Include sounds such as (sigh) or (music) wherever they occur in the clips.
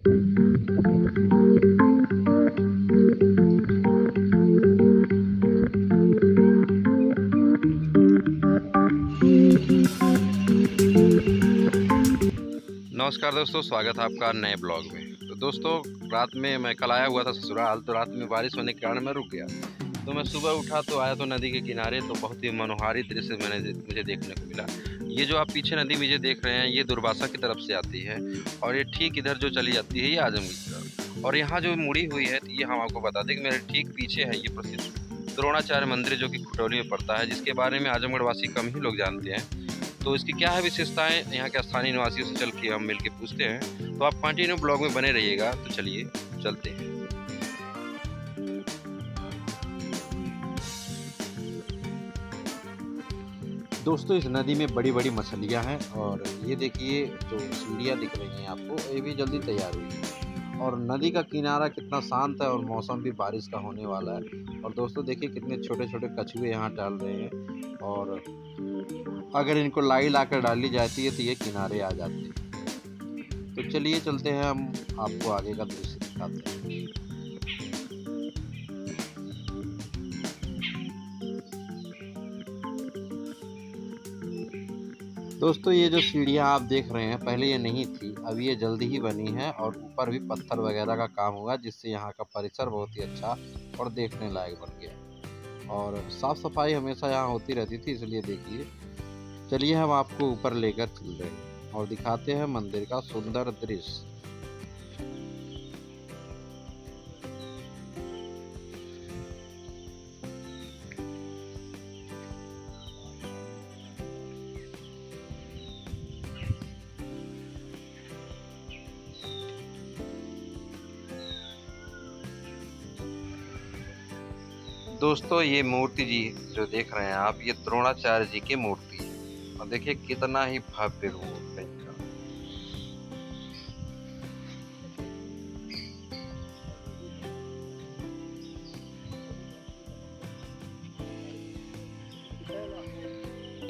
नमस्कार दोस्तों, स्वागत है आपका नए ब्लॉग में। तो दोस्तों, रात में मैं कल आया हुआ था ससुराल तो रात में बारिश होने के कारण मैं रुक गया। तो मैं सुबह उठा तो आया तो नदी के किनारे तो बहुत ही मनोहारी दृश्य मैंने मुझे देखने को मिला। ये जो आप पीछे नदी मुझे देख रहे हैं, ये दुर्वासा की तरफ़ से आती है। और ये ठीक इधर जो चली जाती है, ये आजमगढ़ की तरफ़। और यहाँ जो मुड़ी हुई है तो ये हम आपको बता दें कि मेरे ठीक पीछे है ये प्रसिद्ध द्रोणाचार्य मंदिर जो कि खुटौली में पड़ता है, जिसके बारे में आजमगढ़ वासी कम ही लोग जानते हैं। तो इसकी क्या है विशेषताएँ? यहाँ के स्थानीय निवासियों से चल के हम मिल पूछते हैं। तो आप कंटिन्यू ब्लॉग में बने रहिएगा तो चलिए, चलते हैं। दोस्तों, इस नदी में बड़ी बड़ी मछलियाँ हैं और ये देखिए, जो सीढ़ियाँ दिख रही हैं आपको, ये भी जल्दी तैयार हुई है। और नदी का किनारा कितना शांत है और मौसम भी बारिश का होने वाला है। और दोस्तों, देखिए कितने छोटे छोटे कछुए यहाँ डाल रहे हैं। और अगर इनको लाई ला कर डाली जाती है तो ये किनारे आ जाते हैं। तो चलिए चलते हैं, हम आपको आगे का दृश्य दिखाते हैं। दोस्तों, ये जो सीढ़ियाँ आप देख रहे हैं, पहले ये नहीं थी, अब ये जल्दी ही बनी है और ऊपर भी पत्थर वगैरह का काम हुआ जिससे यहाँ का परिसर बहुत ही अच्छा और देखने लायक बन गया। और साफ़ सफ़ाई हमेशा यहाँ होती रहती थी, इसलिए देखिए। चलिए हम आपको ऊपर लेकर चल रहे हैं और दिखाते हैं मंदिर का सुंदर दृश्य। दोस्तों, ये मूर्ति जी जो देख रहे हैं आप, ये द्रोणाचार्य जी की मूर्ति है। और देखिए, कितना ही भव्य रूप है इनका।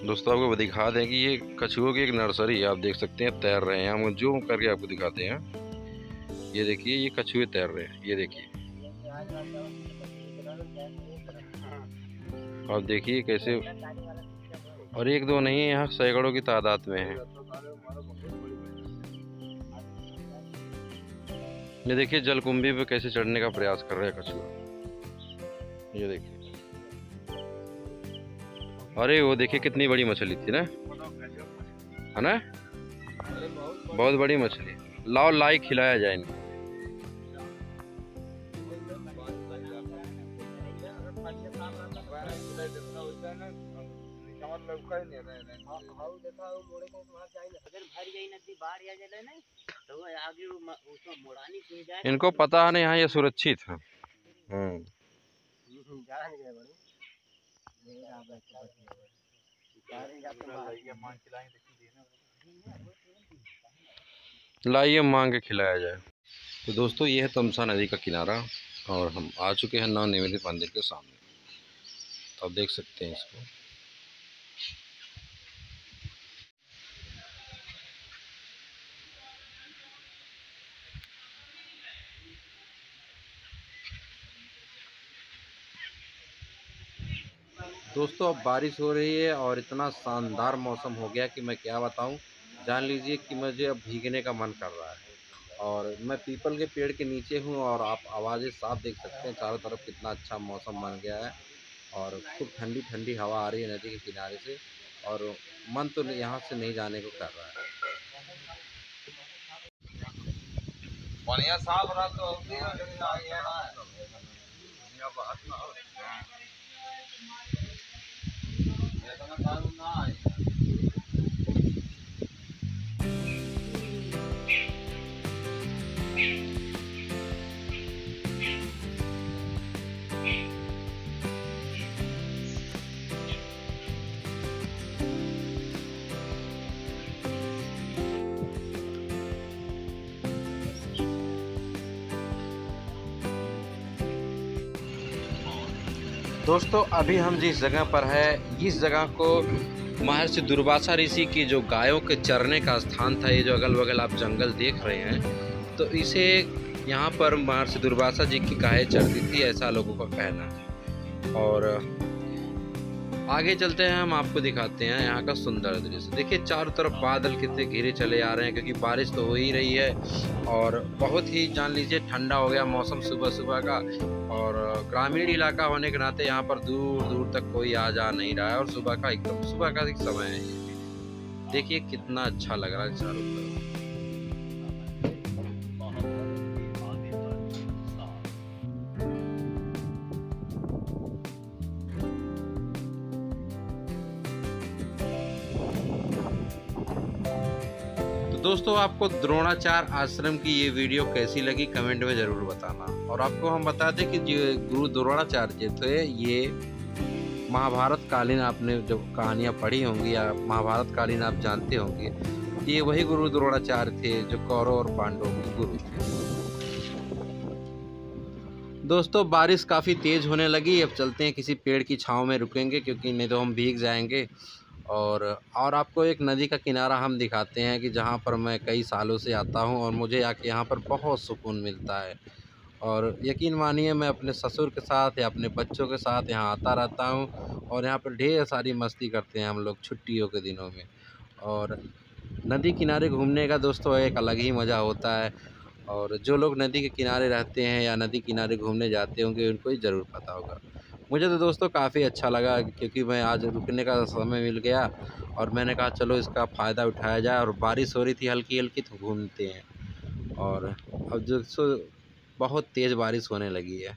दोस्तों, आपको दिखा दें कि ये कछुओं की एक नर्सरी है। आप देख सकते हैं, तैर रहे हैं। हम जो करके आपको दिखाते हैं, ये देखिए, ये कछुए तैर रहे हैं। ये देखिए। आप देखिए कैसे और एक दो नहीं है, यहाँ सैकड़ों की तादाद में है। ये देखिए जलकुंभी पे कैसे चढ़ने का प्रयास कर रहे हैं कछुआ। ये देखिए। अरे वो देखिए कितनी बड़ी मछली थी ना। है ना? बहुत बड़ी मछली। लाओ लाई खिलाया जाए इनको। इनको पता है। ना। यहाँ ये सुरक्षित है। हम्म। (laughs) लाइए मांग के खिलाया जाए। तो दोस्तों ये है तमसा नदी का किनारा और हम आ चुके हैं नवनिर्मित मंदिर के सामने। तो आप देख सकते हैं इसको। दोस्तों, अब बारिश हो रही है और इतना शानदार मौसम हो गया कि मैं क्या बताऊँ, जान लीजिए कि मुझे अब भीगने का मन कर रहा है। और मैं पीपल के पेड़ के नीचे हूँ और आप आवाज़ें साफ़ देख सकते हैं, चारों तरफ़ कितना अच्छा मौसम बन गया है। और खूब ठंडी ठंडी हवा आ रही है नदी के किनारे से और मन तो यहाँ से नहीं जाने को कर रहा है। बढ़िया साफ़ तो दोस्तों, अभी हम जिस जगह पर है, इस जगह को महर्षि दुर्वासा ऋषि की जो गायों के चरने का स्थान था, ये जो अगल बगल आप जंगल देख रहे हैं तो इसे यहाँ पर महर्षि दुर्वासा जी की गायें चरती थी, ऐसा लोगों का कहना है। और आगे चलते हैं, हम आपको दिखाते हैं यहाँ का सुंदर दृश्य। देखिए, चारों तरफ़ बादल कितने घिरे चले आ रहे हैं, क्योंकि बारिश तो हो ही रही है और बहुत ही जान लीजिए ठंडा हो गया मौसम सुबह सुबह का और ग्रामीण इलाका होने के नाते यहाँ पर दूर दूर तक कोई आ जा नहीं रहा है और सुबह का एकदम, सुबह का एक समय है। देखिए, कितना अच्छा लग रहा है चारों तरफ़। दोस्तों, आपको द्रोणाचार आश्रम की ये वीडियो कैसी लगी कमेंट में ज़रूर बताना। और आपको हम बता दें कि जो, गुरु द्रोणाचार्य थे, ये महाभारत कालीन आपने जब कहानियाँ पढ़ी होंगी या महाभारत कालीन आप जानते होंगे, ये वही गुरु द्रोणाचार्य थे जो कौरव और पांडवों के गुरु थे। दोस्तों, बारिश काफ़ी तेज़ होने लगी। अब चलते हैं, किसी पेड़ की छाँव में रुकेंगे, क्योंकि नहीं तो हम भीग जाएँगे। और और आपको एक नदी का किनारा हम दिखाते हैं कि जहाँ पर मैं कई सालों से आता हूँ और मुझे आके यहाँ पर बहुत सुकून मिलता है। और यकीन मानिए, मैं अपने ससुर के साथ या अपने बच्चों के साथ यहाँ आता रहता हूँ और यहाँ पर ढेर सारी मस्ती करते हैं हम लोग छुट्टियों के दिनों में। और नदी किनारे घूमने का दोस्तों एक अलग ही मज़ा होता है और जो लोग नदी के किनारे रहते हैं या नदी किनारे घूमने जाते होंगे उनको ही ज़रूर पता होगा। मुझे तो दोस्तों काफ़ी अच्छा लगा क्योंकि मैं आज रुकने का समय मिल गया और मैंने कहा चलो इसका फ़ायदा उठाया जाए और बारिश हो रही थी हल्की हल्की तो घूमते हैं। और अब जो बहुत तेज़ बारिश होने लगी है।